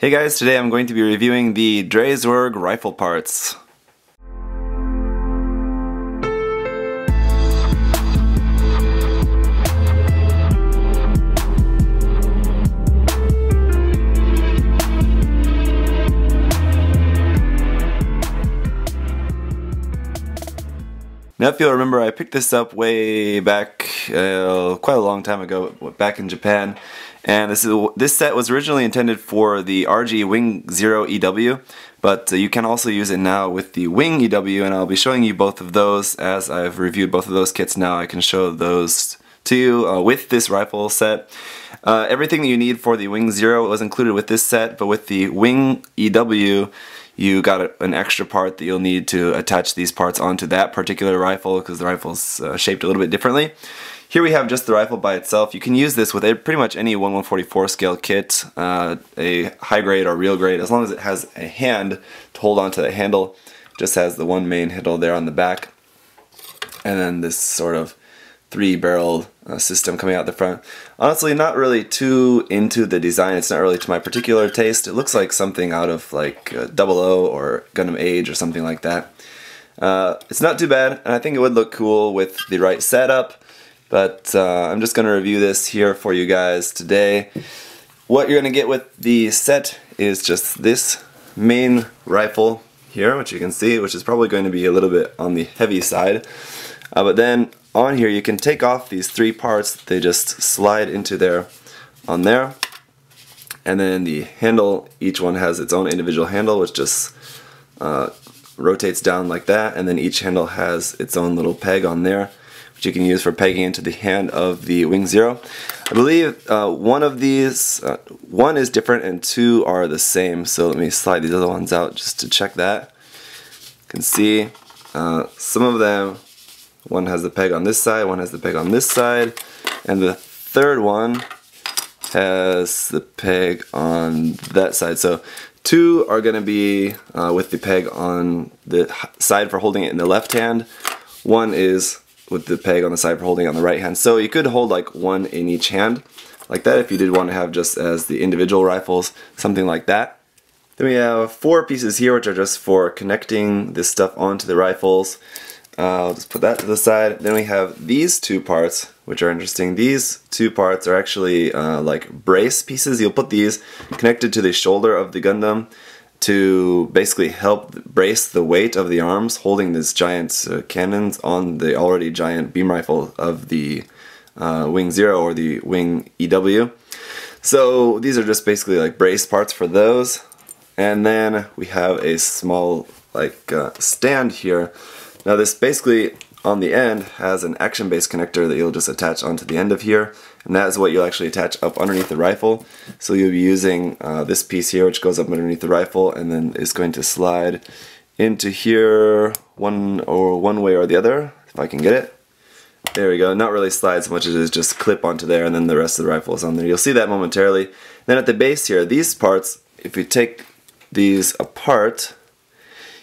Hey guys, today I'm going to be reviewing the Drei Zwerg rifle parts. Now if you'll remember, I picked this up way back, uh, quite a long time ago, back in Japan. And this is this set was originally intended for the RG Wing Zero EW, but uh, you can also use it now with the Wing EW, and I'll be showing you both of those as I've reviewed both of those kits now. I can show those to you uh, with this rifle set. Uh, everything that you need for the Wing Zero was included with this set, but with the Wing EW, you got a, an extra part that you'll need to attach these parts onto that particular rifle because the rifle's uh, shaped a little bit differently. Here we have just the rifle by itself. You can use this with a, pretty much any 1 144 scale kit, uh, a high grade or real grade, as long as it has a hand to hold onto the handle. Just has the one main handle there on the back. And then this sort of three barreled uh, system coming out the front. Honestly, not really too into the design. It's not really to my particular taste. It looks like something out of like uh, Double O or Gundam Age or something like that. Uh, it's not too bad, and I think it would look cool with the right setup, but uh, I'm just going to review this here for you guys today. What you're going to get with the set is just this main rifle here, which you can see, which is probably going to be a little bit on the heavy side. Uh, but then on here you can take off these three parts they just slide into there on there and then the handle each one has its own individual handle which just uh, rotates down like that and then each handle has its own little peg on there which you can use for pegging into the hand of the Wing Zero. I believe uh, one of these, uh, one is different and two are the same so let me slide these other ones out just to check that. You can see uh, some of them one has the peg on this side, one has the peg on this side, and the third one has the peg on that side. So two are going to be uh, with the peg on the side for holding it in the left hand. One is with the peg on the side for holding on the right hand. So you could hold like one in each hand like that if you did want to have just as the individual rifles, something like that. Then we have four pieces here which are just for connecting this stuff onto the rifles. Uh, I'll just put that to the side. Then we have these two parts, which are interesting. These two parts are actually uh, like brace pieces. You'll put these connected to the shoulder of the Gundam to basically help brace the weight of the arms holding these giant uh, cannons on the already giant beam rifle of the uh, Wing Zero or the Wing EW. So these are just basically like brace parts for those. And then we have a small like uh, stand here now this basically on the end has an action base connector that you'll just attach onto the end of here and that is what you'll actually attach up underneath the rifle. So you'll be using uh, this piece here which goes up underneath the rifle and then is going to slide into here one or one way or the other if I can get it. There we go. Not really slide so much as it is just clip onto there and then the rest of the rifle is on there. You'll see that momentarily. Then at the base here these parts if you take these apart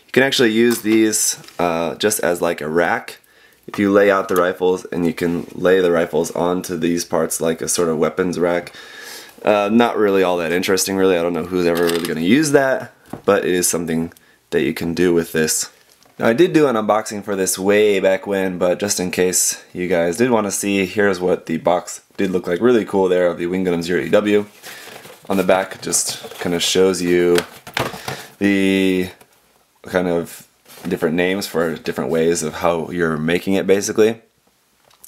you can actually use these uh, just as like a rack if you lay out the rifles and you can lay the rifles onto these parts like a sort of weapons rack. Uh, not really all that interesting really, I don't know who's ever really going to use that, but it is something that you can do with this. Now I did do an unboxing for this way back when, but just in case you guys did want to see, here's what the box did look like. Really cool there of the Wing Gundam Zero EW. On the back just kind of shows you the kind of different names for different ways of how you're making it basically.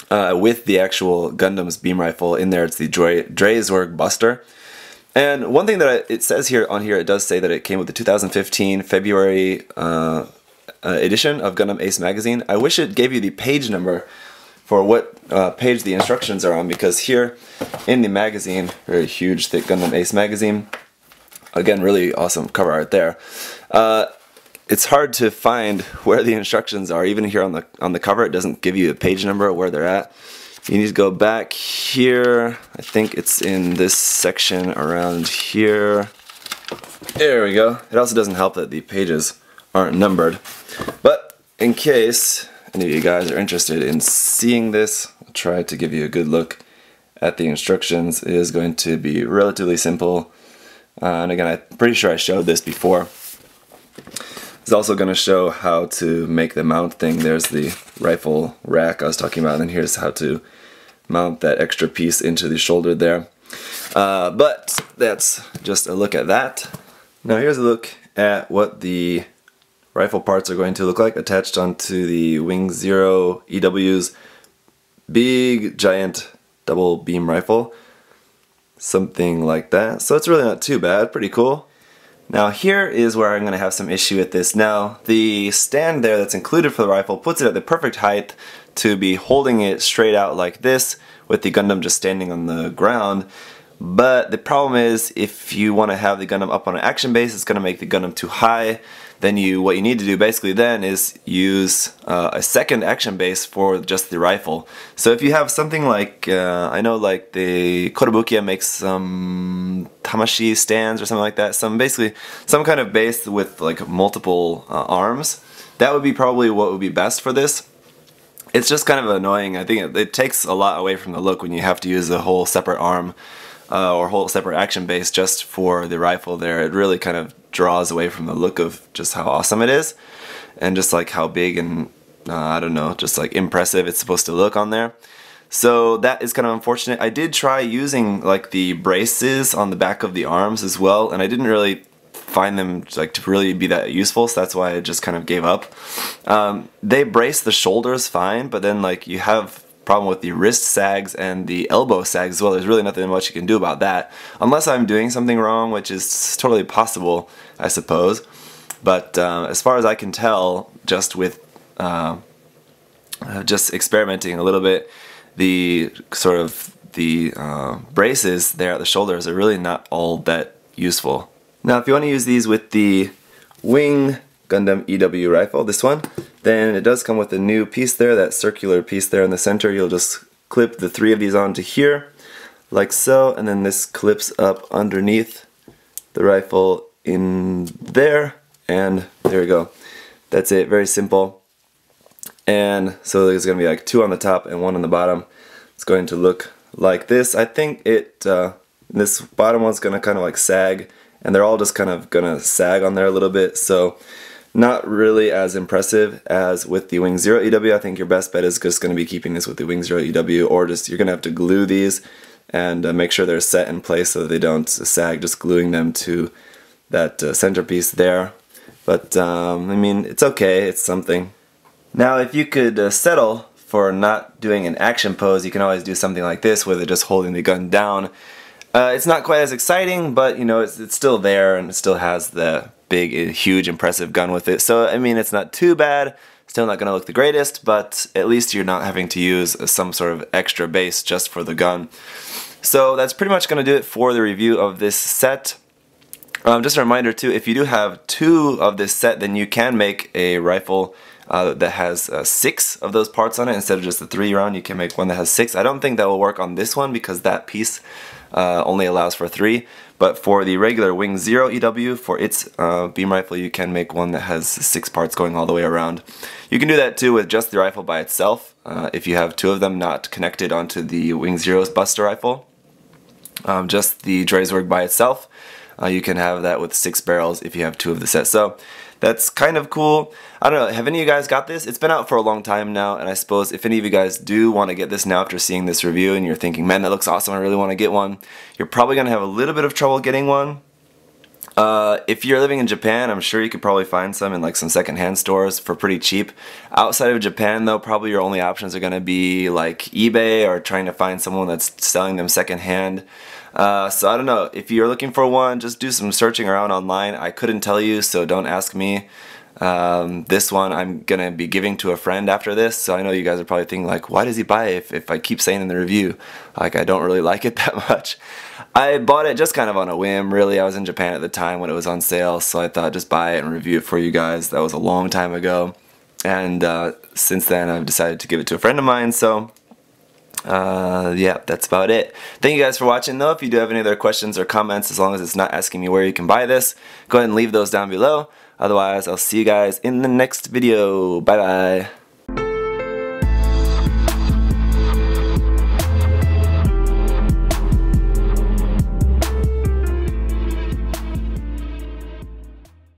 Uh, with the actual Gundam's beam rifle in there, it's the Drei Zwerg Buster. And one thing that it says here on here, it does say that it came with the 2015 February uh, uh, edition of Gundam Ace Magazine. I wish it gave you the page number for what uh, page the instructions are on because here in the magazine, very huge thick Gundam Ace magazine, again really awesome cover art there. Uh, it's hard to find where the instructions are. Even here on the on the cover, it doesn't give you a page number where they're at. You need to go back here. I think it's in this section around here. There we go. It also doesn't help that the pages aren't numbered. But in case any of you guys are interested in seeing this, I'll try to give you a good look at the instructions. It is going to be relatively simple. Uh, and again, I'm pretty sure I showed this before. It's also going to show how to make the mount thing. There's the rifle rack I was talking about, and here's how to mount that extra piece into the shoulder there. Uh, but that's just a look at that. Now here's a look at what the rifle parts are going to look like attached onto the Wing Zero EW's big giant double beam rifle. Something like that. So it's really not too bad, pretty cool. Now here is where I'm going to have some issue with this. Now the stand there that's included for the rifle puts it at the perfect height to be holding it straight out like this with the Gundam just standing on the ground. But the problem is if you want to have the Gundam up on an action base, it's going to make the Gundam too high. Then you, what you need to do basically then is use uh, a second action base for just the rifle. So if you have something like, uh, I know like the Kotobukiya makes some Tamashii stands or something like that, some basically some kind of base with like multiple uh, arms, that would be probably what would be best for this. It's just kind of annoying. I think it, it takes a lot away from the look when you have to use a whole separate arm uh, or whole separate action base just for the rifle there. It really kind of draws away from the look of just how awesome it is and just like how big and uh, I don't know, just like impressive it's supposed to look on there. So that is kind of unfortunate. I did try using like the braces on the back of the arms as well and I didn't really find them like to really be that useful so that's why I just kind of gave up. Um, they brace the shoulders fine but then like you have problem with the wrist sags and the elbow sags as well. There's really nothing much you can do about that. Unless I'm doing something wrong, which is totally possible, I suppose. But uh, as far as I can tell, just with uh, uh, just experimenting a little bit, the sort of the uh, braces there at the shoulders are really not all that useful. Now if you want to use these with the wing Gundam EW rifle, this one, then it does come with a new piece there, that circular piece there in the center. You'll just clip the three of these onto here, like so, and then this clips up underneath the rifle in there, and there we go. That's it, very simple. And so there's to be like two on the top and one on the bottom. It's going to look like this. I think it, uh, this bottom one's to kind of like sag, and they're all just kind of to sag on there a little bit. So not really as impressive as with the Wing Zero EW. I think your best bet is just going to be keeping this with the Wing Zero EW or just you're going to have to glue these and uh, make sure they're set in place so they don't sag, just gluing them to that uh, centerpiece there. But um, I mean, it's okay, it's something. Now if you could uh, settle for not doing an action pose, you can always do something like this where they're just holding the gun down. Uh, it's not quite as exciting, but you know, it's, it's still there and it still has the big, huge, impressive gun with it. So, I mean, it's not too bad. Still not going to look the greatest, but at least you're not having to use some sort of extra base just for the gun. So that's pretty much going to do it for the review of this set. Um, just a reminder too, if you do have two of this set, then you can make a rifle uh, that has uh, six of those parts on it instead of just the three round. You can make one that has six. I don't think that will work on this one because that piece uh, only allows for three. But for the regular Wing Zero EW, for its uh, beam rifle, you can make one that has six parts going all the way around. You can do that too with just the rifle by itself, uh, if you have two of them not connected onto the Wing Zero's Buster rifle. Um, just the Drei Zwerg by itself, uh, you can have that with six barrels if you have two of the set. So that's kind of cool. I don't know, have any of you guys got this? It's been out for a long time now, and I suppose if any of you guys do want to get this now after seeing this review and you're thinking, man, that looks awesome, I really want to get one, you're probably going to have a little bit of trouble getting one. Uh, if you're living in Japan, I'm sure you could probably find some in like some secondhand stores for pretty cheap. Outside of Japan though, probably your only options are to be like eBay or trying to find someone that's selling them secondhand. Uh, so I don't know, if you're looking for one, just do some searching around online. I couldn't tell you, so don't ask me. Um, this one I'm gonna be giving to a friend after this, so I know you guys are probably thinking like, why does he buy it if, if I keep saying in the review, like I don't really like it that much. I bought it just kind of on a whim, really. I was in Japan at the time when it was on sale, so I thought just buy it and review it for you guys. That was a long time ago, and uh, since then I've decided to give it to a friend of mine, so uh, yeah, that's about it. Thank you guys for watching though. If you do have any other questions or comments, as long as it's not asking me where you can buy this, go ahead and leave those down below. Otherwise, I'll see you guys in the next video. Bye bye.